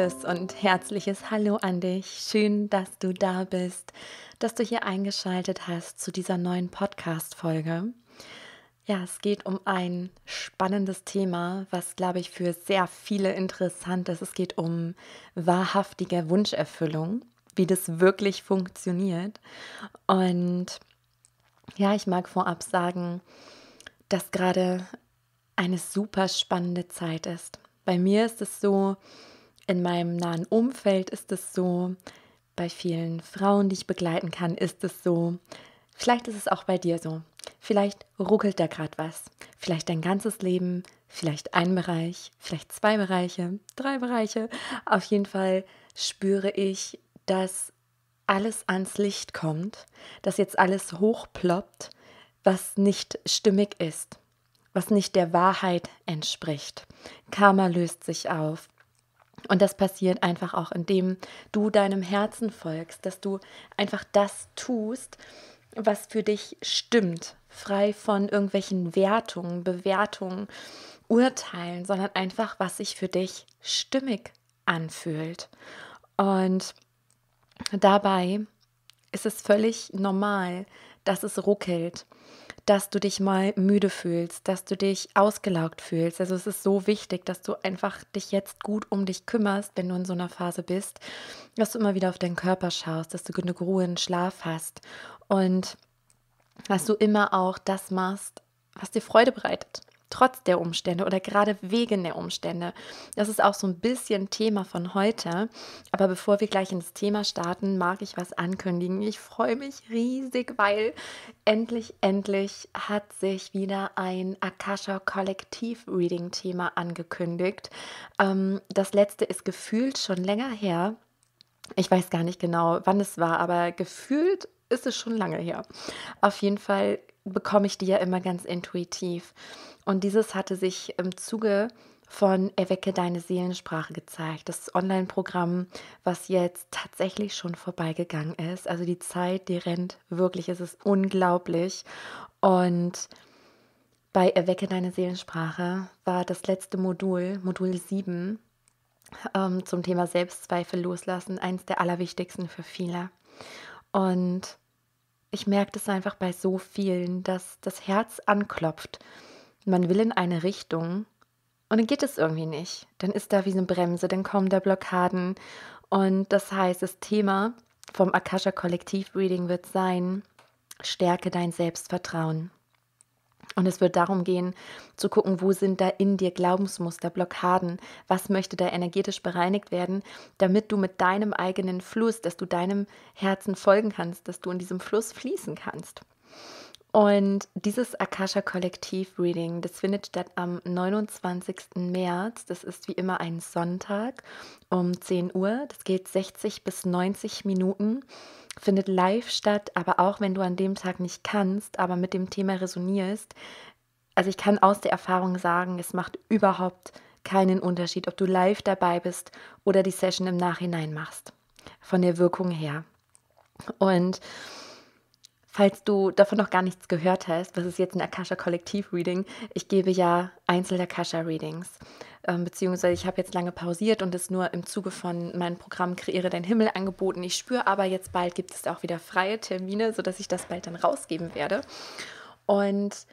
liebes und herzliches Hallo an dich. Schön, dass du da bist, dass du hier eingeschaltet hast zu dieser neuen Podcast-Folge. Ja, es geht um ein spannendes Thema, was, glaube ich, für sehr viele interessant ist. Es geht um wahrhaftige Wunscherfüllung, wie das wirklich funktioniert. Und ja, ich mag vorab sagen, dass gerade eine super spannende Zeit ist. Bei mir ist es so, in meinem nahen Umfeld ist es so, bei vielen Frauen, die ich begleiten kann, ist es so. Vielleicht ist es auch bei dir so. Vielleicht ruckelt da gerade was. Vielleicht dein ganzes Leben, vielleicht ein Bereich, vielleicht zwei Bereiche, drei Bereiche. Auf jeden Fall spüre ich, dass alles ans Licht kommt, dass jetzt alles hochploppt, was nicht stimmig ist was nicht der Wahrheit entspricht. Karma löst sich auf. Und das passiert einfach auch, indem du deinem Herzen folgst, dass du einfach das tust, was für dich stimmt, frei von irgendwelchen Wertungen, Bewertungen, Urteilen, sondern einfach, was sich für dich stimmig anfühlt. Und dabei ist es völlig normal, dass es ruckelt, dass du dich mal müde fühlst, dass du dich ausgelaugt fühlst. Also es ist so wichtig, dass du einfach dich jetzt gut um dich kümmerst, wenn du in so einer Phase bist, dass du immer wieder auf deinen Körper schaust, dass du genug Ruhe und Schlaf hast und dass du immer auch das machst, was dir Freude bereitet trotz der Umstände oder gerade wegen der Umstände. Das ist auch so ein bisschen Thema von heute. Aber bevor wir gleich ins Thema starten, mag ich was ankündigen. Ich freue mich riesig, weil endlich, endlich hat sich wieder ein Akasha Kollektiv Reading Thema angekündigt. Ähm, das letzte ist gefühlt schon länger her. Ich weiß gar nicht genau, wann es war, aber gefühlt ist es schon lange her. Auf jeden Fall bekomme ich die ja immer ganz intuitiv. Und dieses hatte sich im Zuge von Erwecke deine Seelensprache gezeigt. Das Online-Programm, was jetzt tatsächlich schon vorbeigegangen ist. Also die Zeit, die rennt wirklich, es ist unglaublich. Und bei Erwecke deine Seelensprache war das letzte Modul, Modul 7, ähm, zum Thema Selbstzweifel loslassen, eins der allerwichtigsten für viele. Und ich merke das einfach bei so vielen, dass das Herz anklopft. Man will in eine Richtung und dann geht es irgendwie nicht. Dann ist da wie so eine Bremse, dann kommen da Blockaden. Und das heißt, das Thema vom Akasha Kollektiv Reading wird sein, stärke dein Selbstvertrauen. Und es wird darum gehen, zu gucken, wo sind da in dir Glaubensmuster, Blockaden, was möchte da energetisch bereinigt werden, damit du mit deinem eigenen Fluss, dass du deinem Herzen folgen kannst, dass du in diesem Fluss fließen kannst. Und dieses Akasha Kollektiv Reading, das findet statt am 29. März. Das ist wie immer ein Sonntag um 10 Uhr. Das geht 60 bis 90 Minuten findet live statt, aber auch wenn du an dem Tag nicht kannst, aber mit dem Thema resonierst. Also ich kann aus der Erfahrung sagen, es macht überhaupt keinen Unterschied, ob du live dabei bist oder die Session im Nachhinein machst. Von der Wirkung her. Und falls du davon noch gar nichts gehört hast, was ist jetzt ein Akasha Kollektiv Reading? Ich gebe ja Einzel Akasha Readings ähm, beziehungsweise ich habe jetzt lange pausiert und es nur im Zuge von meinem Programm Kreiere dein Himmel angeboten. Ich spüre aber jetzt bald gibt es auch wieder freie Termine, sodass ich das bald dann rausgeben werde. Und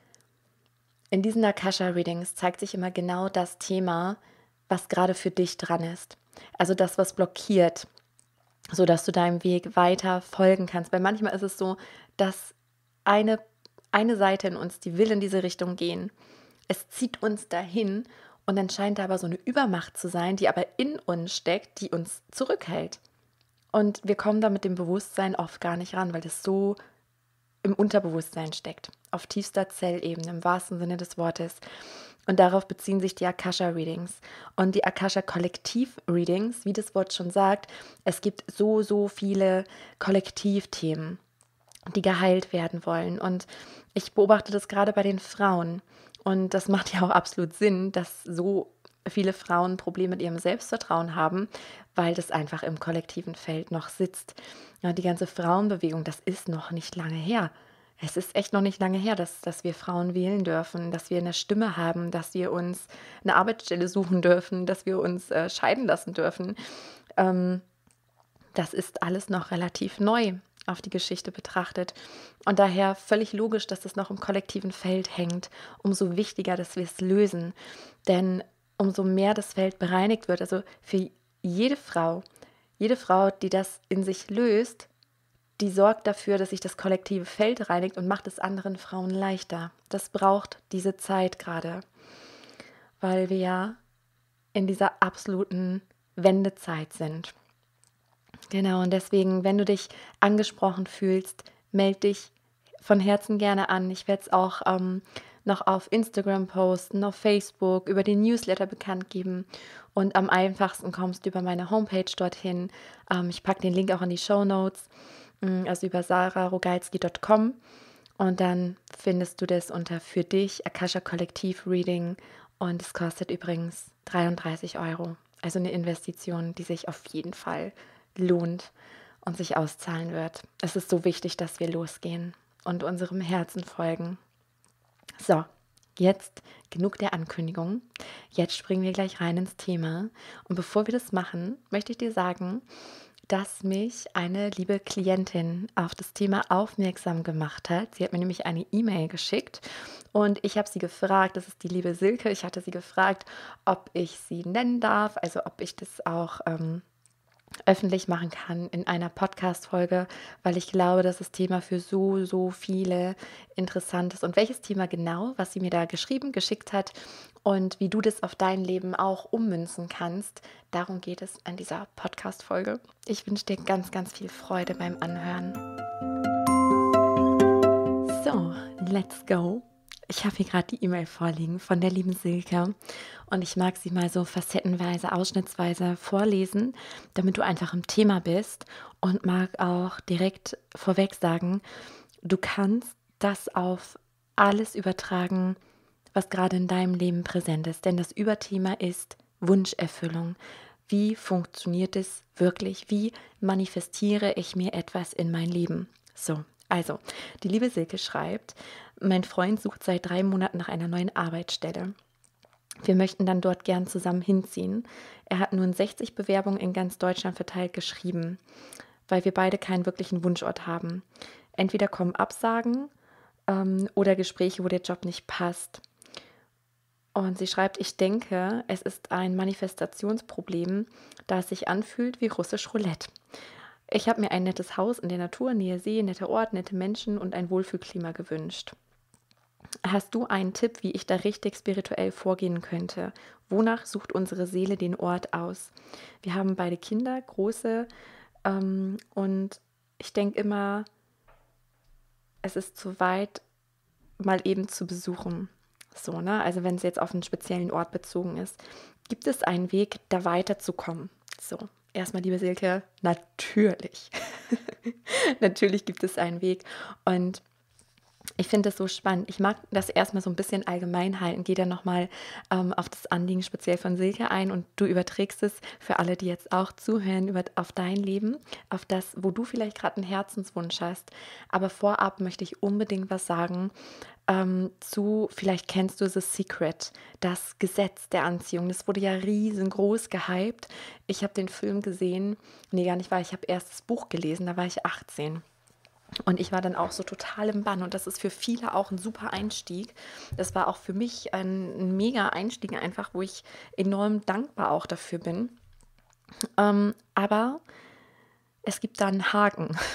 in diesen Akasha-Readings zeigt sich immer genau das Thema, was gerade für dich dran ist. Also das, was blockiert, sodass du deinem Weg weiter folgen kannst. Weil manchmal ist es so, dass eine, eine Seite in uns, die will in diese Richtung gehen. Es zieht uns dahin und dann scheint da aber so eine Übermacht zu sein, die aber in uns steckt, die uns zurückhält. Und wir kommen da mit dem Bewusstsein oft gar nicht ran, weil das so im Unterbewusstsein steckt, auf tiefster Zellebene, im wahrsten Sinne des Wortes. Und darauf beziehen sich die Akasha-Readings. Und die Akasha-Kollektiv-Readings, wie das Wort schon sagt, es gibt so, so viele Kollektivthemen, die geheilt werden wollen. Und ich beobachte das gerade bei den Frauen. Und das macht ja auch absolut Sinn, dass so viele Frauen Probleme mit ihrem Selbstvertrauen haben, weil das einfach im kollektiven Feld noch sitzt. Ja, die ganze Frauenbewegung, das ist noch nicht lange her. es ist echt noch nicht lange her, dass, dass wir Frauen wählen dürfen, dass wir eine Stimme haben, dass wir uns eine Arbeitsstelle suchen dürfen, dass wir uns äh, scheiden lassen dürfen. Ähm, das ist alles noch relativ neu auf die Geschichte betrachtet. Und daher völlig logisch, dass es noch im kollektiven Feld hängt. Umso wichtiger, dass wir es lösen. Denn umso mehr das Feld bereinigt wird, also für jede Frau, jede Frau, die das in sich löst, die sorgt dafür, dass sich das kollektive Feld reinigt und macht es anderen Frauen leichter. Das braucht diese Zeit gerade, weil wir ja in dieser absoluten Wendezeit sind. Genau, und deswegen, wenn du dich angesprochen fühlst, melde dich von Herzen gerne an. Ich werde es auch ähm, noch auf Instagram posten, auf Facebook, über den Newsletter bekannt geben. Und am einfachsten kommst du über meine Homepage dorthin. Ähm, ich packe den Link auch in die Show Notes, mm, also über sararogalski.com. Und dann findest du das unter für dich Akasha Kollektiv Reading. Und es kostet übrigens 33 Euro. Also eine Investition, die sich auf jeden Fall lohnt und sich auszahlen wird. Es ist so wichtig, dass wir losgehen und unserem Herzen folgen. So, jetzt genug der Ankündigung. Jetzt springen wir gleich rein ins Thema. Und bevor wir das machen, möchte ich dir sagen, dass mich eine liebe Klientin auf das Thema aufmerksam gemacht hat. Sie hat mir nämlich eine E-Mail geschickt und ich habe sie gefragt, das ist die liebe Silke, ich hatte sie gefragt, ob ich sie nennen darf, also ob ich das auch ähm, öffentlich machen kann in einer Podcast-Folge, weil ich glaube, dass das Thema für so, so viele interessant ist. Und welches Thema genau, was sie mir da geschrieben, geschickt hat und wie du das auf dein Leben auch ummünzen kannst, darum geht es an dieser Podcast-Folge. Ich wünsche dir ganz, ganz viel Freude beim Anhören. So, let's go. Ich habe hier gerade die E-Mail vorliegen von der lieben Silke und ich mag sie mal so facettenweise, ausschnittsweise vorlesen, damit du einfach im Thema bist und mag auch direkt vorweg sagen, du kannst das auf alles übertragen, was gerade in deinem Leben präsent ist, denn das Überthema ist Wunscherfüllung. Wie funktioniert es wirklich? Wie manifestiere ich mir etwas in mein Leben? So, also, die liebe Silke schreibt, mein Freund sucht seit drei Monaten nach einer neuen Arbeitsstelle. Wir möchten dann dort gern zusammen hinziehen. Er hat nun 60 Bewerbungen in ganz Deutschland verteilt geschrieben, weil wir beide keinen wirklichen Wunschort haben. Entweder kommen Absagen ähm, oder Gespräche, wo der Job nicht passt. Und sie schreibt, ich denke, es ist ein Manifestationsproblem, da es sich anfühlt wie russisch Roulette. Ich habe mir ein nettes Haus in der Natur, Nähe See, netter Ort, nette Menschen und ein Wohlfühlklima gewünscht. Hast du einen Tipp, wie ich da richtig spirituell vorgehen könnte? Wonach sucht unsere Seele den Ort aus? Wir haben beide Kinder, große, ähm, und ich denke immer, es ist zu weit, mal eben zu besuchen. So, ne? Also wenn es jetzt auf einen speziellen Ort bezogen ist. Gibt es einen Weg, da weiterzukommen? So, erstmal, liebe Silke, natürlich. natürlich gibt es einen Weg. Und ich finde das so spannend. Ich mag das erstmal so ein bisschen allgemein halten, gehe dann nochmal ähm, auf das Anliegen speziell von Silke ein und du überträgst es für alle, die jetzt auch zuhören, über, auf dein Leben, auf das, wo du vielleicht gerade einen Herzenswunsch hast. Aber vorab möchte ich unbedingt was sagen ähm, zu, vielleicht kennst du The Secret, das Gesetz der Anziehung. Das wurde ja riesengroß gehypt. Ich habe den Film gesehen, nee, gar nicht, weil ich habe erst das Buch gelesen, da war ich 18. Und ich war dann auch so total im Bann. Und das ist für viele auch ein super Einstieg. Das war auch für mich ein, mega Einstieg, einfach, wo ich enorm dankbar auch dafür bin. Ähm, aber es gibt da einen Haken.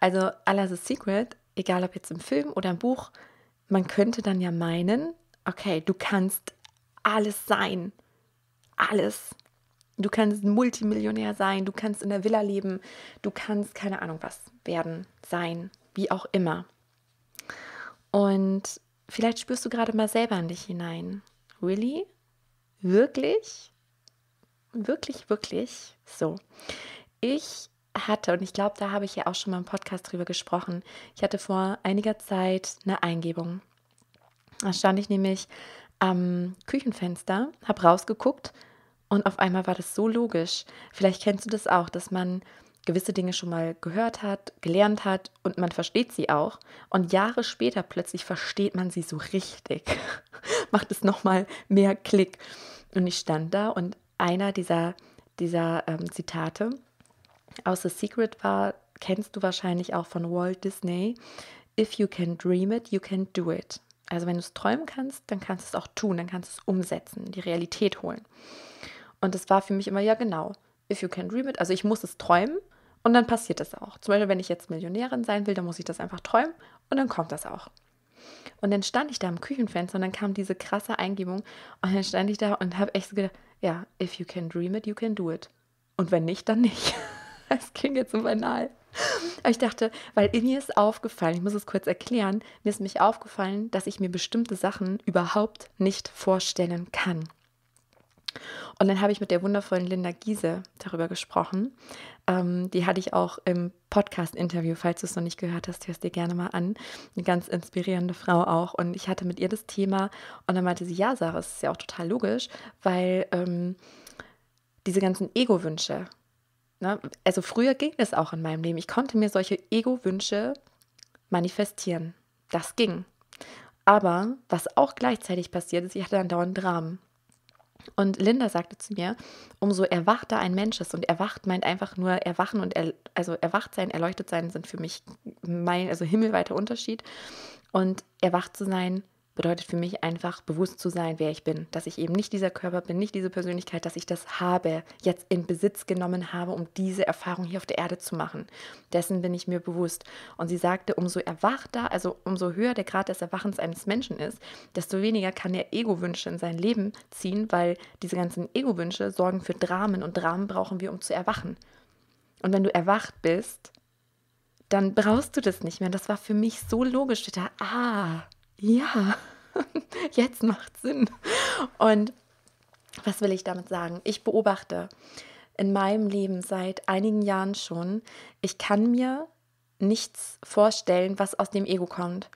Also, Allah the Secret, egal ob jetzt im Film oder im Buch, man könnte dann ja meinen, okay, du kannst alles sein. Alles. Du kannst Multimillionär sein, du kannst in der Villa leben, du kannst keine Ahnung was werden, sein, wie auch immer. Und vielleicht spürst du gerade mal selber in dich hinein. Really? Wirklich? Wirklich, wirklich? So. Ich hatte, und ich glaube, da habe ich ja auch schon mal im Podcast drüber gesprochen, ich hatte vor einiger Zeit eine Eingebung. Da stand ich nämlich am Küchenfenster, habe rausgeguckt und auf einmal war das so logisch. Vielleicht kennst du das auch, dass man gewisse Dinge schon mal gehört hat, gelernt hat und man versteht sie auch. Und Jahre später plötzlich versteht man sie so richtig. Macht es nochmal mehr Klick. Und ich stand da und einer dieser, dieser ähm, Zitate aus The Secret war, kennst du wahrscheinlich auch von Walt Disney. If you can dream it, you can do it. Also wenn du es träumen kannst, dann kannst du es auch tun, dann kannst du es umsetzen, die Realität holen. Und das war für mich immer, ja genau, if you can dream it, also ich muss es träumen und dann passiert es auch. Zum Beispiel, wenn ich jetzt Millionärin sein will, dann muss ich das einfach träumen und dann kommt das auch. Und dann stand ich da am Küchenfenster und dann kam diese krasse Eingebung und dann stand ich da und habe echt so gedacht, ja, if you can dream it, you can do it. Und wenn nicht, dann nicht. Das klingt jetzt so banal. Aber ich dachte, weil mir ist aufgefallen, ich muss es kurz erklären, mir ist mich aufgefallen, dass ich mir bestimmte Sachen überhaupt nicht vorstellen kann. Und dann habe ich mit der wundervollen Linda Giese darüber gesprochen. Ähm, die hatte ich auch im Podcast-Interview, falls du es noch nicht gehört hast, hörst dir gerne mal an. Eine ganz inspirierende Frau auch. Und ich hatte mit ihr das Thema und dann meinte sie, ja, Sarah, es ist ja auch total logisch, weil ähm, diese ganzen Ego-Wünsche, ne, also früher ging es auch in meinem Leben. Ich konnte mir solche Ego-Wünsche manifestieren. Das ging. Aber was auch gleichzeitig passiert ist, ich hatte dann dauernd Dramen. Und Linda sagte zu mir, umso erwachter ein Mensch ist, und erwacht meint einfach nur erwachen und er, also erwacht sein, erleuchtet sein sind für mich mein, also himmelweiter Unterschied. Und erwacht zu sein bedeutet für mich einfach bewusst zu sein, wer ich bin. Dass ich eben nicht dieser Körper bin, nicht diese Persönlichkeit, dass ich das habe, jetzt in Besitz genommen habe, um diese Erfahrung hier auf der Erde zu machen. Dessen bin ich mir bewusst. Und sie sagte, umso erwachter, also umso höher der Grad des Erwachens eines Menschen ist, desto weniger kann er Ego-Wünsche in sein Leben ziehen, weil diese ganzen Ego-Wünsche sorgen für Dramen und Dramen brauchen wir, um zu erwachen. Und wenn du erwacht bist, dann brauchst du das nicht mehr. Das war für mich so logisch. Ich dachte, ah, ja, jetzt macht Sinn. Und was will ich damit sagen? Ich beobachte in meinem Leben seit einigen Jahren schon, ich kann mir nichts vorstellen, was aus dem Ego kommt.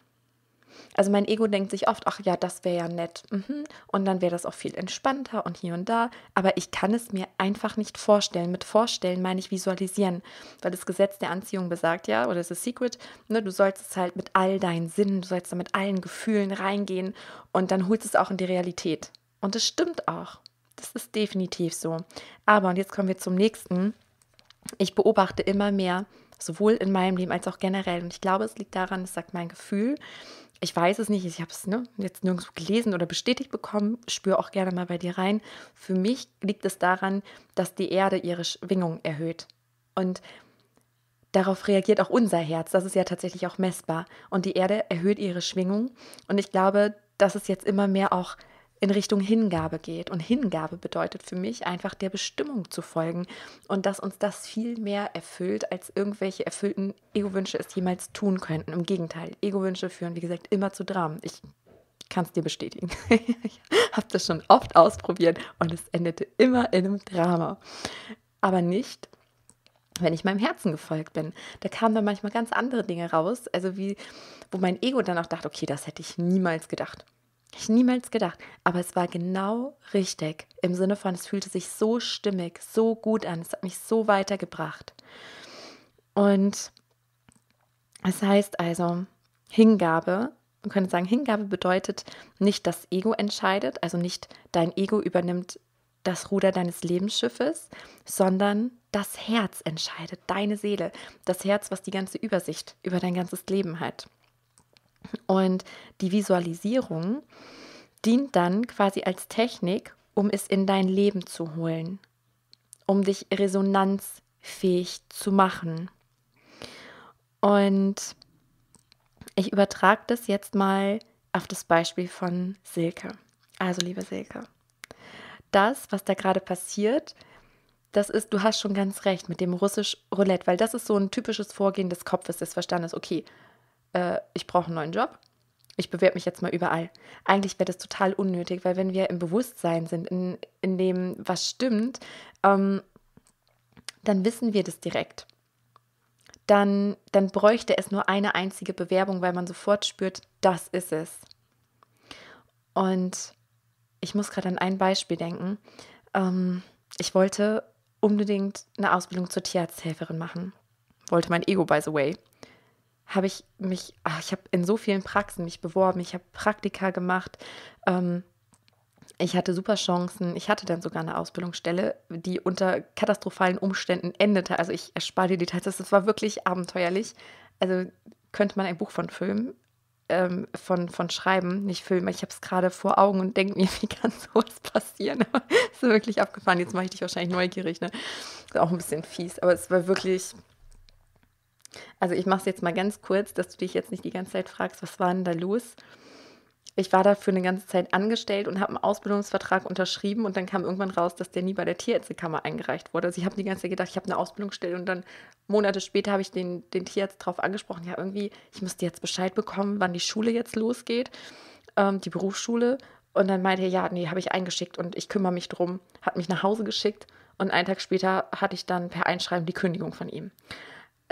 Also mein Ego denkt sich oft, ach ja, das wäre ja nett. Mhm. Und dann wäre das auch viel entspannter und hier und da. Aber ich kann es mir einfach nicht vorstellen. Mit vorstellen meine ich visualisieren. Weil das Gesetz der Anziehung besagt ja, oder das ist Secret, ne, du sollst es halt mit all deinen Sinnen, du sollst da mit allen Gefühlen reingehen und dann holst es auch in die Realität. Und das stimmt auch. Das ist definitiv so. Aber, und jetzt kommen wir zum nächsten. Ich beobachte immer mehr, sowohl in meinem Leben als auch generell. Und ich glaube, es liegt daran, es sagt mein Gefühl, ich weiß es nicht, ich habe es ne, jetzt nirgendwo gelesen oder bestätigt bekommen, spüre auch gerne mal bei dir rein. Für mich liegt es daran, dass die Erde ihre Schwingung erhöht. Und darauf reagiert auch unser Herz. Das ist ja tatsächlich auch messbar. Und die Erde erhöht ihre Schwingung. Und ich glaube, dass es jetzt immer mehr auch in Richtung Hingabe geht. Und Hingabe bedeutet für mich einfach der Bestimmung zu folgen und dass uns das viel mehr erfüllt, als irgendwelche erfüllten Ego-Wünsche es jemals tun könnten. Im Gegenteil, Ego-Wünsche führen, wie gesagt, immer zu Dramen. Ich kann es dir bestätigen. ich habe das schon oft ausprobiert und es endete immer in einem Drama. Aber nicht, wenn ich meinem Herzen gefolgt bin. Da kamen dann manchmal ganz andere Dinge raus, also wie, wo mein Ego dann auch dachte, okay, das hätte ich niemals gedacht. Ich niemals gedacht. Aber es war genau richtig. Im Sinne von, es fühlte sich so stimmig, so gut an. Es hat mich so weitergebracht. Und es heißt also, Hingabe, man könnte sagen, Hingabe bedeutet nicht das Ego entscheidet, also nicht dein Ego übernimmt das Ruder deines Lebensschiffes, sondern das Herz entscheidet, deine Seele, das Herz, was die ganze Übersicht über dein ganzes Leben hat. Und die Visualisierung dient dann quasi als Technik, um es in dein Leben zu holen, um dich resonanzfähig zu machen. Und ich übertrage das jetzt mal auf das Beispiel von Silke. Also, liebe Silke, das, was da gerade passiert, das ist, du hast schon ganz recht mit dem russisch Roulette, weil das ist so ein typisches Vorgehen des Kopfes, des Verstandes. Okay, äh, ich brauche einen neuen Job. Ich bewerbe mich jetzt mal überall. Eigentlich wäre das total unnötig, weil wenn wir im Bewusstsein sind, in, in dem, was stimmt, ähm, dann wissen wir das direkt. Dann, dann bräuchte es nur eine einzige Bewerbung, weil man sofort spürt, das ist es. Und ich muss gerade an ein Beispiel denken. Ähm, ich wollte unbedingt eine Ausbildung zur Tierarzthelferin machen. Wollte mein Ego, by the way. Habe ich mich, ach, ich habe in so vielen Praxen mich beworben, ich habe Praktika gemacht, ähm, ich hatte super Chancen. Ich hatte dann sogar eine Ausbildungsstelle, die unter katastrophalen Umständen endete. Also ich erspare die Details. Das war wirklich abenteuerlich. Also könnte man ein Buch von filmen, ähm, von, von schreiben, nicht filmen. Ich habe es gerade vor Augen und denke mir, wie kann sowas passieren? Es ist wirklich abgefahren. Jetzt mache ich dich wahrscheinlich neugierig. Ne? Ist auch ein bisschen fies, aber es war wirklich. Also ich mache es jetzt mal ganz kurz, dass du dich jetzt nicht die ganze Zeit fragst, was war denn da los? ich war da für eine ganze Zeit angestellt und habe einen Ausbildungsvertrag unterschrieben und dann kam irgendwann raus, dass der nie bei der Tierärztekammer eingereicht wurde. Also ich habe die ganze Zeit gedacht, ich habe eine Ausbildungsstelle und dann Monate später habe ich den, den Tierarzt darauf angesprochen, ja irgendwie, ich müsste jetzt Bescheid bekommen, wann die Schule jetzt losgeht, ähm, die Berufsschule. Und dann meinte er, ja, nee, habe ich eingeschickt und ich kümmere mich drum, hat mich nach Hause geschickt und einen Tag später hatte ich dann per Einschreiben die Kündigung von ihm.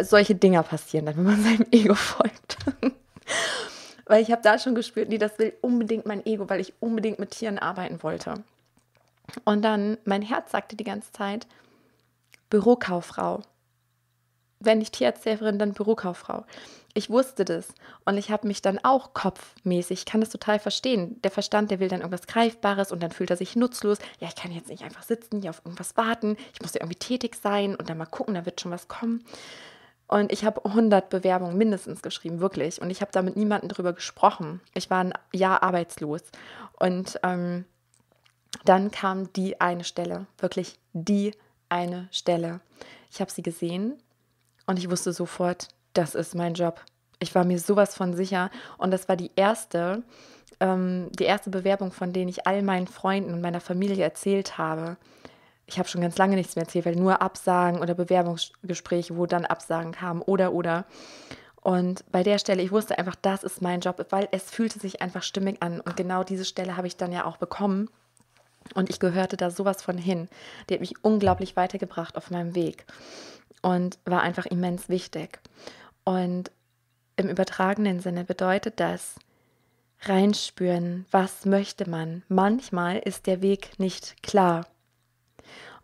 Solche Dinger passieren dann, wenn man seinem Ego folgt. Weil ich habe da schon gespürt, nee, das will unbedingt mein Ego, weil ich unbedingt mit Tieren arbeiten wollte. Und dann, mein Herz sagte die ganze Zeit, Bürokauffrau. Wenn nicht Tierärzthelferin, dann Bürokauffrau. Ich wusste das und ich habe mich dann auch kopfmäßig, ich kann das total verstehen. Der Verstand, der will dann irgendwas Greifbares und dann fühlt er sich nutzlos. Ja, ich kann jetzt nicht einfach sitzen, hier auf irgendwas warten. Ich muss ja irgendwie tätig sein und dann mal gucken, da wird schon was kommen. Und ich habe 100 Bewerbungen mindestens geschrieben, wirklich. Und ich habe da mit niemandem drüber gesprochen. Ich war ein Jahr arbeitslos. Und ähm, dann kam die eine Stelle, wirklich die eine Stelle. Ich habe sie gesehen und ich wusste sofort, das ist mein Job. Ich war mir sowas von sicher. Und das war die erste, ähm, die erste Bewerbung, von denen ich all meinen Freunden und meiner Familie erzählt habe ich habe schon ganz lange nichts mehr erzählt, weil nur Absagen oder Bewerbungsgespräche, wo dann Absagen kamen oder oder. Und bei der Stelle, ich wusste einfach, das ist mein Job, weil es fühlte sich einfach stimmig an. Und genau diese Stelle habe ich dann ja auch bekommen. Und ich gehörte da sowas von hin. Die hat mich unglaublich weitergebracht auf meinem Weg und war einfach immens wichtig. Und im übertragenen Sinne bedeutet das, reinspüren, was möchte man. Manchmal ist der Weg nicht klar.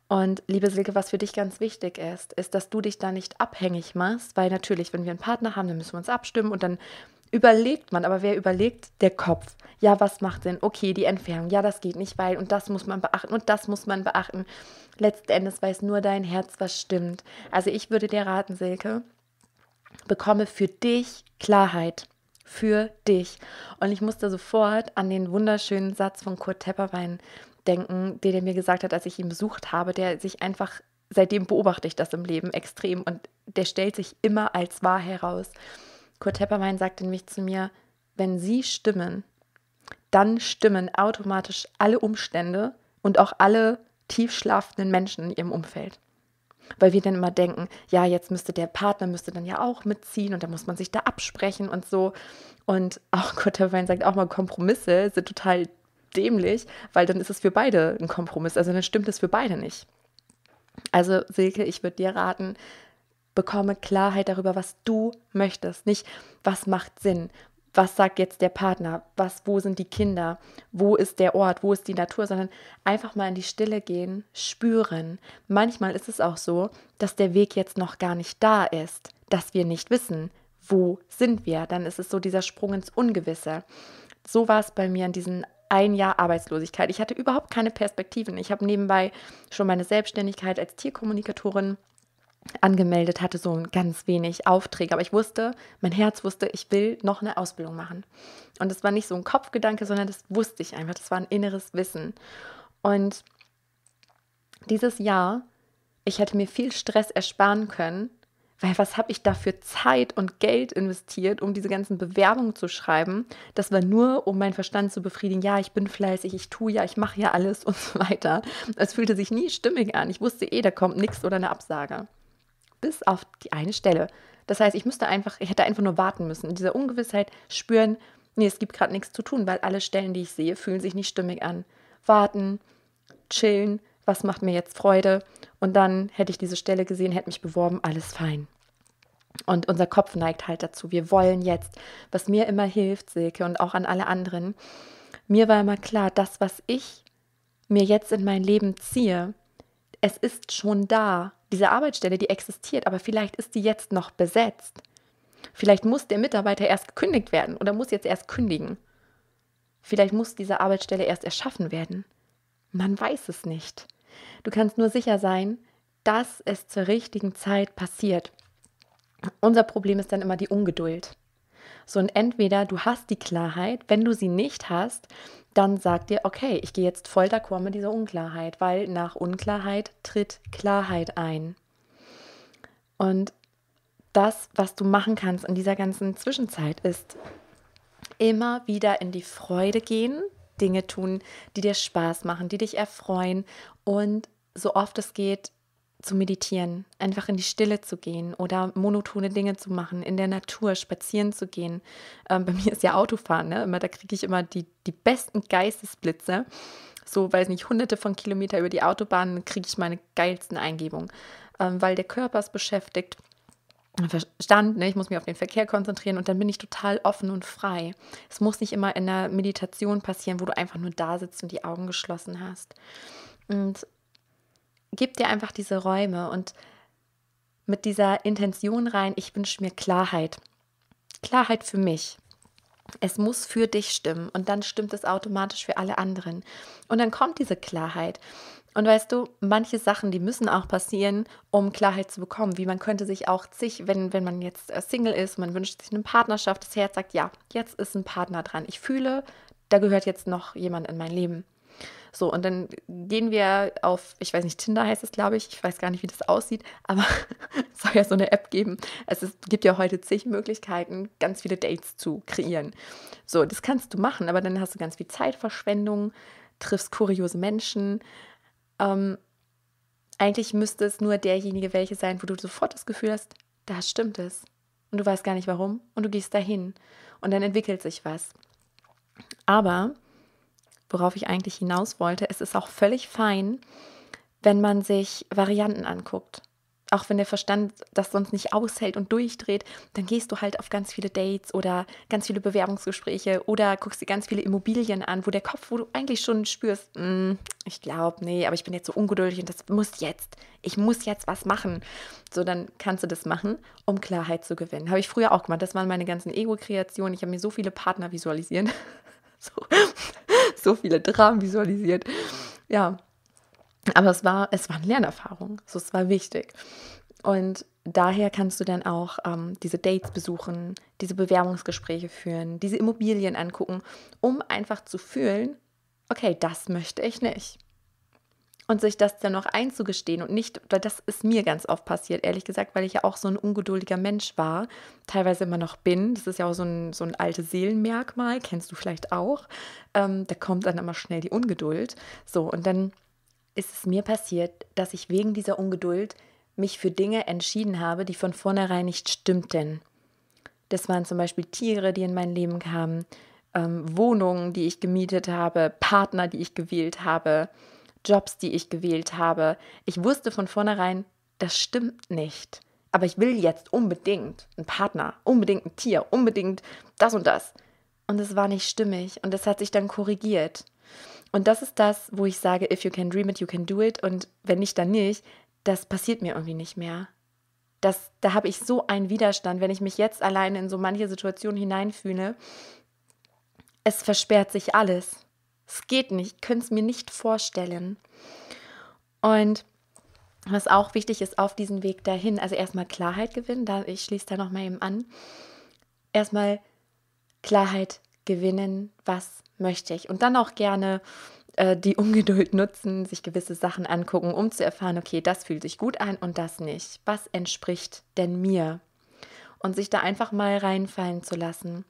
Und liebe Silke, was für dich ganz wichtig ist, ist, dass du dich da nicht abhängig machst, weil natürlich, wenn wir einen Partner haben, dann müssen wir uns abstimmen und dann überlegt man, aber wer überlegt? Der Kopf. Ja, was macht Sinn? Okay, die Entfernung. Ja, das geht nicht, weil und das muss man beachten und das muss man beachten. Letzten Endes weiß nur dein Herz, was stimmt. Also ich würde dir raten, Silke, bekomme für dich Klarheit. Für dich. Und ich musste sofort an den wunderschönen Satz von Kurt Tepperwein denken, den er mir gesagt hat, als ich ihn besucht habe, der sich einfach, seitdem beobachte ich das im Leben extrem und der stellt sich immer als wahr heraus. Kurt Tepperwein sagte nämlich zu mir, wenn Sie stimmen, dann stimmen automatisch alle Umstände und auch alle tiefschlafenden Menschen in ihrem Umfeld. Weil wir dann immer denken, ja, jetzt müsste der Partner müsste dann ja auch mitziehen und da muss man sich da absprechen und so. Und auch Kurt Tepperwein sagt auch mal, Kompromisse sind total dämlich, weil dann ist es für beide ein Kompromiss. Also dann stimmt es für beide nicht. Also Silke, ich würde dir raten, bekomme Klarheit darüber, was du möchtest. Nicht, was macht Sinn, was sagt jetzt der Partner, was, wo sind die Kinder, wo ist der Ort, wo ist die Natur, sondern einfach mal in die Stille gehen, spüren. Manchmal ist es auch so, dass der Weg jetzt noch gar nicht da ist, dass wir nicht wissen, wo sind wir. Dann ist es so dieser Sprung ins Ungewisse. So war es bei mir in diesen ein Jahr Arbeitslosigkeit. Ich hatte überhaupt keine Perspektiven. Ich habe nebenbei schon meine Selbstständigkeit als Tierkommunikatorin angemeldet, hatte so ganz wenig Aufträge, aber ich wusste, mein Herz wusste, ich will noch eine Ausbildung machen. Und es war nicht so ein Kopfgedanke, sondern das wusste ich einfach, das war ein inneres Wissen. Und dieses Jahr, ich hätte mir viel Stress ersparen können, weil was habe ich da für Zeit und Geld investiert, um diese ganzen Bewerbungen zu schreiben? Das war nur, um meinen Verstand zu befriedigen. Ja, ich bin fleißig, ich tue ja, ich mache ja alles und so weiter. Es fühlte sich nie stimmig an. Ich wusste eh, da kommt nichts oder eine Absage. Bis auf die eine Stelle. Das heißt, ich müsste einfach, ich hätte einfach nur warten müssen. In dieser Ungewissheit spüren, nee, es gibt gerade nichts zu tun, weil alle Stellen, die ich sehe, fühlen sich nicht stimmig an. Warten, chillen, was macht mir jetzt Freude? Und dann hätte ich diese Stelle gesehen, hätte mich beworben, alles fein. Und unser Kopf neigt halt dazu. Wir wollen jetzt, was mir immer hilft, Silke, und auch an alle anderen. Mir war immer klar, das, was ich mir jetzt in mein Leben ziehe, es ist schon da. Diese Arbeitsstelle, die existiert, aber vielleicht ist die jetzt noch besetzt. Vielleicht muss der Mitarbeiter erst gekündigt werden oder muss jetzt erst kündigen. Vielleicht muss diese Arbeitsstelle erst erschaffen werden. Man weiß es nicht. Du kannst nur sicher sein, dass es zur richtigen Zeit passiert. Unser Problem ist dann immer die Ungeduld. So, und entweder du hast die Klarheit, wenn du sie nicht hast, dann sag dir, okay, ich gehe jetzt voll d'accord mit dieser Unklarheit, weil nach Unklarheit tritt Klarheit ein. Und das, was du machen kannst in dieser ganzen Zwischenzeit, ist immer wieder in die Freude gehen, Dinge tun, die dir Spaß machen, die dich erfreuen und so oft es geht, zu meditieren, einfach in die Stille zu gehen oder monotone Dinge zu machen, in der Natur spazieren zu gehen. Ähm, bei mir ist ja Autofahren, ne? Immer, da kriege ich immer die, die besten Geistesblitze. So, weiß nicht, hunderte von Kilometern über die Autobahn kriege ich meine geilsten Eingebungen, ähm, weil der Körper ist beschäftigt. Verstand, ne? ich muss mich auf den Verkehr konzentrieren und dann bin ich total offen und frei. Es muss nicht immer in der Meditation passieren, wo du einfach nur da sitzt und die Augen geschlossen hast. Und gib dir einfach diese Räume und mit dieser Intention rein, ich wünsche mir Klarheit. Klarheit für mich. Es muss für dich stimmen und dann stimmt es automatisch für alle anderen. Und dann kommt diese Klarheit. Und weißt du, manche Sachen, die müssen auch passieren, um Klarheit zu bekommen. Wie man könnte sich auch sich, wenn, wenn man jetzt äh, Single ist, man wünscht sich eine Partnerschaft, das Herz sagt, ja, jetzt ist ein Partner dran. Ich fühle, da gehört jetzt noch jemand in mein Leben. So, und dann gehen wir auf, ich weiß nicht, Tinder heißt es, glaube ich. Ich weiß gar nicht, wie das aussieht, aber es soll ja so eine App geben. Es ist, gibt ja heute zig Möglichkeiten, ganz viele Dates zu kreieren. So, das kannst du machen, aber dann hast du ganz viel Zeitverschwendung, triffst kuriose Menschen. Ähm, eigentlich müsste es nur derjenige welche sein, wo du sofort das Gefühl hast, da stimmt es. Und du weißt gar nicht warum. Und du gehst dahin. Und dann entwickelt sich was. Aber worauf ich eigentlich hinaus wollte, es ist auch völlig fein, wenn man sich Varianten anguckt. Auch wenn der Verstand das sonst nicht aushält und durchdreht, dann gehst du halt auf ganz viele Dates oder ganz viele Bewerbungsgespräche oder guckst dir ganz viele Immobilien an, wo der Kopf, wo du eigentlich schon spürst, mm, ich glaube, nee, aber ich bin jetzt so ungeduldig und das muss jetzt, ich muss jetzt was machen. So, dann kannst du das machen, um Klarheit zu gewinnen. Habe ich früher auch gemacht. Das waren meine ganzen Ego-Kreationen. Ich habe mir so viele Partner visualisieren. so so viele Dramen visualisiert. Ja, aber es war, es war eine Lernerfahrung. So, es war wichtig. Und daher kannst du dann auch ähm, diese Dates besuchen, diese Bewerbungsgespräche führen, diese Immobilien angucken, um einfach zu fühlen, okay, das möchte ich nicht und sich das dann noch einzugestehen und nicht, weil das ist mir ganz oft passiert, ehrlich gesagt, weil ich ja auch so ein ungeduldiger Mensch war, teilweise immer noch bin. Das ist ja auch so ein, so ein altes Seelenmerkmal, kennst du vielleicht auch. Ähm, da kommt dann immer schnell die Ungeduld. So, und dann ist es mir passiert, dass ich wegen dieser Ungeduld mich für Dinge entschieden habe, die von vornherein nicht stimmten. Das waren zum Beispiel Tiere, die in mein Leben kamen, ähm, Wohnungen, die ich gemietet habe, Partner, die ich gewählt habe Jobs, die ich gewählt habe. Ich wusste von vornherein, das stimmt nicht. Aber ich will jetzt unbedingt einen Partner, unbedingt ein Tier, unbedingt das und das. Und es war nicht stimmig und es hat sich dann korrigiert. Und das ist das, wo ich sage, if you can dream it, you can do it. Und wenn nicht, dann nicht. Das passiert mir irgendwie nicht mehr. Das, da habe ich so einen Widerstand, wenn ich mich jetzt alleine in so manche Situationen hineinfühle. Es versperrt sich alles. Es geht nicht, ich könnte es mir nicht vorstellen. Und was auch wichtig ist auf diesem Weg dahin, also erstmal Klarheit gewinnen, da, ich schließe da nochmal eben an. Erstmal Klarheit gewinnen, was möchte ich. Und dann auch gerne äh, die Ungeduld nutzen, sich gewisse Sachen angucken, um zu erfahren, okay, das fühlt sich gut an und das nicht. Was entspricht denn mir? Und sich da einfach mal reinfallen zu lassen.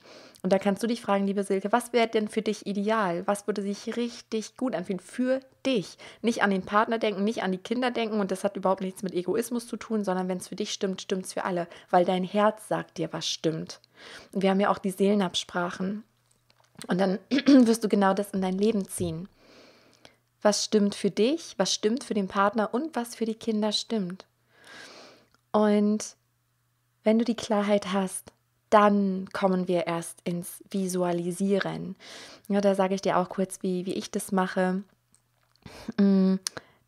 Und da kannst du dich fragen, liebe Silke, was wäre denn für dich ideal? Was würde sich richtig gut anfühlen für dich? Nicht an den Partner denken, nicht an die Kinder denken und das hat überhaupt nichts mit Egoismus zu tun, sondern wenn es für dich stimmt, stimmt es für alle, weil dein Herz sagt dir, was stimmt. Und wir haben ja auch die Seelenabsprachen. Und dann wirst du genau das in dein Leben ziehen. Was stimmt für dich, was stimmt für den Partner und was für die Kinder stimmt. Und wenn du die Klarheit hast, dann kommen wir erst ins Visualisieren. Ja, da sage ich dir auch kurz, wie, wie ich das mache. Mm,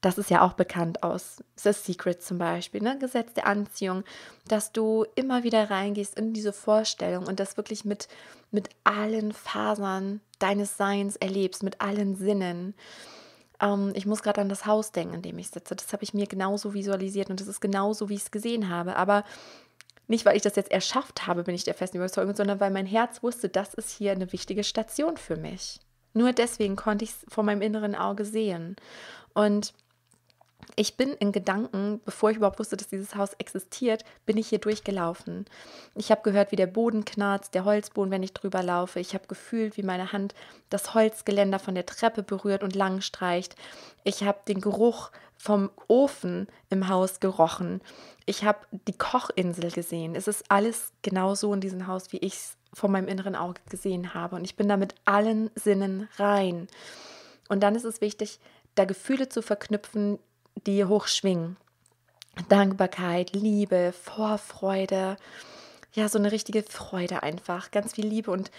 das ist ja auch bekannt aus The Secret zum Beispiel, ne? Gesetz der Anziehung, dass du immer wieder reingehst in diese Vorstellung und das wirklich mit, mit allen Fasern deines Seins erlebst, mit allen Sinnen. Ähm, ich muss gerade an das Haus denken, in dem ich sitze. Das habe ich mir genauso visualisiert und das ist genauso, wie ich es gesehen habe. Aber nicht, weil ich das jetzt erschafft habe, bin ich der festen Überzeugung, sondern weil mein Herz wusste, das ist hier eine wichtige Station für mich. Nur deswegen konnte ich es vor meinem inneren Auge sehen. Und ich bin in Gedanken, bevor ich überhaupt wusste, dass dieses Haus existiert, bin ich hier durchgelaufen. Ich habe gehört, wie der Boden knarzt, der Holzboden, wenn ich drüber laufe. Ich habe gefühlt, wie meine Hand das Holzgeländer von der Treppe berührt und lang streicht. Ich habe den Geruch vom Ofen im Haus gerochen. Ich habe die Kochinsel gesehen. Es ist alles genauso in diesem Haus, wie ich es vor meinem inneren Auge gesehen habe. Und ich bin da mit allen Sinnen rein. Und dann ist es wichtig, da Gefühle zu verknüpfen, die hochschwingen. Dankbarkeit, Liebe, Vorfreude, ja, so eine richtige Freude einfach, ganz viel Liebe und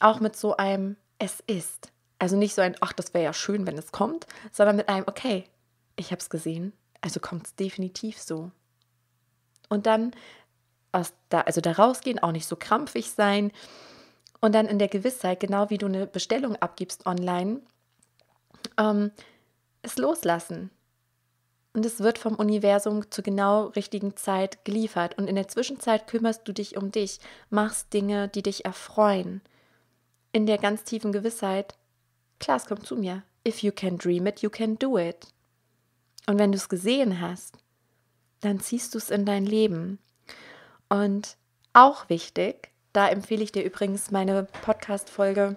auch mit so einem Es ist. Also nicht so ein, ach, das wäre ja schön, wenn es kommt, sondern mit einem, okay, ich habe es gesehen, also kommt es definitiv so. Und dann aus da, also da rausgehen, auch nicht so krampfig sein und dann in der Gewissheit, genau wie du eine Bestellung abgibst online, ähm, es loslassen. Und es wird vom Universum zur genau richtigen Zeit geliefert. Und in der Zwischenzeit kümmerst du dich um dich, machst Dinge, die dich erfreuen. In der ganz tiefen Gewissheit, klar, es kommt zu mir. If you can dream it, you can do it. Und wenn du es gesehen hast, dann ziehst du es in dein Leben. Und auch wichtig, da empfehle ich dir übrigens meine Podcast-Folge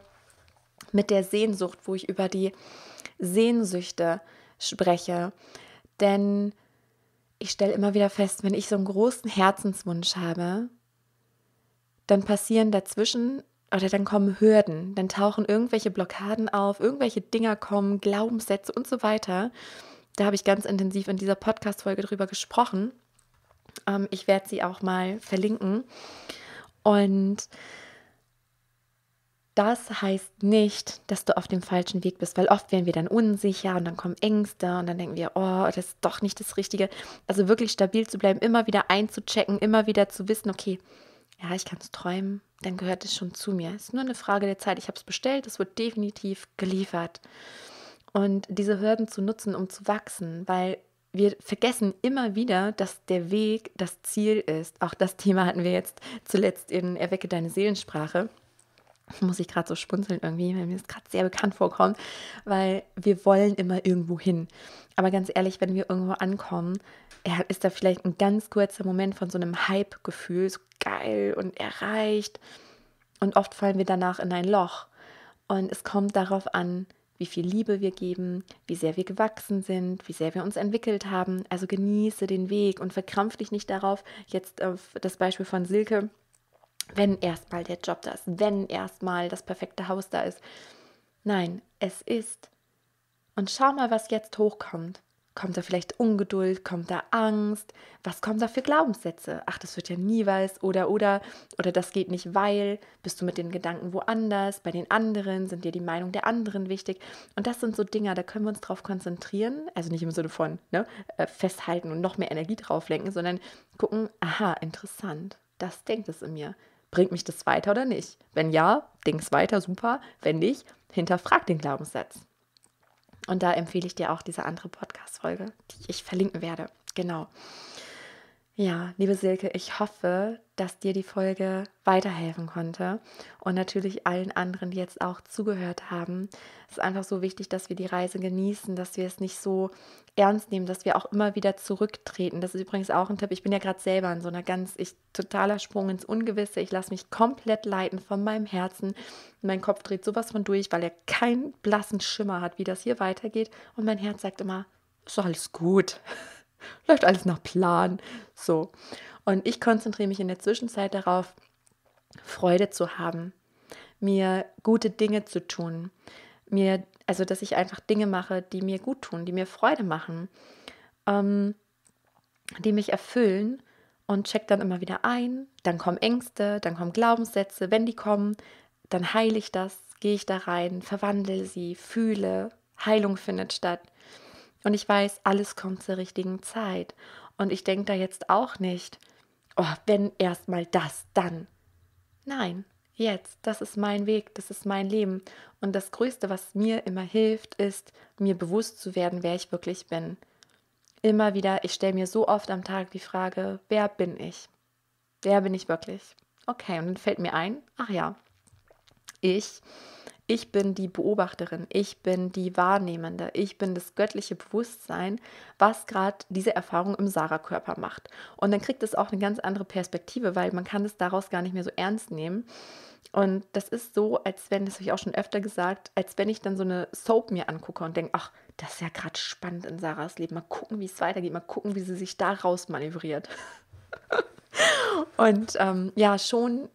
mit der Sehnsucht, wo ich über die Sehnsüchte spreche. Denn ich stelle immer wieder fest, wenn ich so einen großen Herzenswunsch habe, dann passieren dazwischen oder dann kommen Hürden, dann tauchen irgendwelche Blockaden auf, irgendwelche Dinger kommen, Glaubenssätze und so weiter. Da habe ich ganz intensiv in dieser Podcast-Folge drüber gesprochen. Ähm, ich werde sie auch mal verlinken. Und das heißt nicht, dass du auf dem falschen Weg bist, weil oft werden wir dann unsicher und dann kommen Ängste und dann denken wir, oh, das ist doch nicht das Richtige. Also wirklich stabil zu bleiben, immer wieder einzuchecken, immer wieder zu wissen, okay, ja, ich kann es träumen, dann gehört es schon zu mir. Es ist nur eine Frage der Zeit. Ich habe es bestellt, es wird definitiv geliefert. Und diese Hürden zu nutzen, um zu wachsen, weil wir vergessen immer wieder, dass der Weg das Ziel ist. Auch das Thema hatten wir jetzt zuletzt in Erwecke deine Seelensprache muss ich gerade so spunzeln irgendwie, weil mir das gerade sehr bekannt vorkommt, weil wir wollen immer irgendwo hin. Aber ganz ehrlich, wenn wir irgendwo ankommen, ist da vielleicht ein ganz kurzer Moment von so einem Hype-Gefühl, so geil und erreicht. Und oft fallen wir danach in ein Loch. Und es kommt darauf an, wie viel Liebe wir geben, wie sehr wir gewachsen sind, wie sehr wir uns entwickelt haben. Also genieße den Weg und verkrampf dich nicht darauf. Jetzt auf das Beispiel von Silke wenn erstmal der Job da ist, wenn erstmal das perfekte Haus da ist. Nein, es ist. Und schau mal, was jetzt hochkommt. Kommt da vielleicht Ungeduld? Kommt da Angst? Was kommen da für Glaubenssätze? Ach, das wird ja nie was oder oder oder das geht nicht, weil bist du mit den Gedanken woanders, bei den anderen sind dir die Meinung der anderen wichtig und das sind so Dinge, da können wir uns drauf konzentrieren, also nicht im Sinne von ne, äh, festhalten und noch mehr Energie drauf lenken, sondern gucken, aha, interessant, das denkt es in mir. Bringt mich das weiter oder nicht? Wenn ja, denk's weiter, super. Wenn nicht, hinterfrag den Glaubenssatz. Und da empfehle ich dir auch diese andere Podcast-Folge, die ich verlinken werde. Genau. Ja, liebe Silke, ich hoffe, dass dir die Folge weiterhelfen konnte und natürlich allen anderen, die jetzt auch zugehört haben. Es ist einfach so wichtig, dass wir die Reise genießen, dass wir es nicht so ernst nehmen, dass wir auch immer wieder zurücktreten. Das ist übrigens auch ein Tipp. Ich bin ja gerade selber in so einer ganz ich, totaler Sprung ins Ungewisse. Ich lasse mich komplett leiten von meinem Herzen. Mein Kopf dreht sowas von durch, weil er keinen blassen Schimmer hat, wie das hier weitergeht. Und mein Herz sagt immer, ist alles gut. läuft alles nach Plan. So. Und ich konzentriere mich in der Zwischenzeit darauf, Freude zu haben, mir gute Dinge zu tun, mir, also dass ich einfach Dinge mache, die mir gut tun, die mir Freude machen, ähm, die mich erfüllen und check dann immer wieder ein. Dann kommen Ängste, dann kommen Glaubenssätze. Wenn die kommen, dann heile ich das, gehe ich da rein, verwandle sie, fühle, Heilung findet statt. Und ich weiß, alles kommt zur richtigen Zeit. Und ich denke da jetzt auch nicht, oh, wenn erst mal das, dann. Nein, jetzt, das ist mein Weg, das ist mein Leben. Und das Größte, was mir immer hilft, ist, mir bewusst zu werden, wer ich wirklich bin. Immer wieder, ich stelle mir so oft am Tag die Frage, wer bin ich? Wer bin ich wirklich? Okay, und dann fällt mir ein, ach ja, ich ich bin die Beobachterin, ich bin die Wahrnehmende, ich bin das göttliche Bewusstsein, was gerade diese Erfahrung im Sarah-Körper macht. Und dann kriegt es auch eine ganz andere Perspektive, weil man kann es daraus gar nicht mehr so ernst nehmen. Und das ist so, als wenn, das habe ich auch schon öfter gesagt, als wenn ich dann so eine Soap mir angucke und denke, ach, das ist ja gerade spannend in Sarahs Leben. Mal gucken, wie es weitergeht, mal gucken, wie sie sich da raus manövriert. und ähm, ja, schon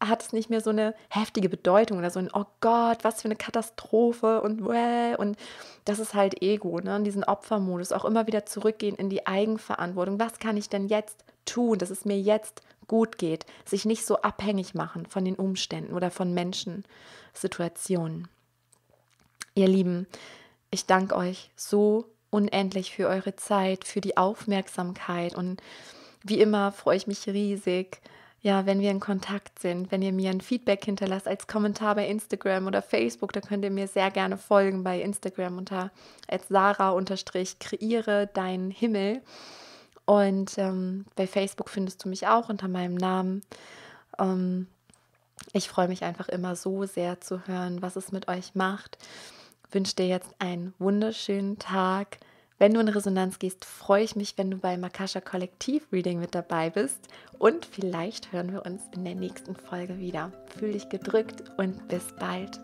hat es nicht mehr so eine heftige Bedeutung oder so ein, oh Gott, was für eine Katastrophe und und das ist halt Ego, ne? diesen Opfermodus, auch immer wieder zurückgehen in die Eigenverantwortung. Was kann ich denn jetzt tun, dass es mir jetzt gut geht? Sich nicht so abhängig machen von den Umständen oder von Menschen, Situationen. Ihr Lieben, ich danke euch so unendlich für eure Zeit, für die Aufmerksamkeit und wie immer freue ich mich riesig, ja, wenn wir in Kontakt sind, wenn ihr mir ein Feedback hinterlasst als Kommentar bei Instagram oder Facebook, da könnt ihr mir sehr gerne folgen bei Instagram unter Sarah-kreiere dein Himmel. Und ähm, bei Facebook findest du mich auch unter meinem Namen. Ähm, ich freue mich einfach immer so sehr zu hören, was es mit euch macht. Wünsche dir jetzt einen wunderschönen Tag. Wenn du in Resonanz gehst, freue ich mich, wenn du bei Makasha Kollektiv Reading mit dabei bist. Und vielleicht hören wir uns in der nächsten Folge wieder. Fühl dich gedrückt und bis bald.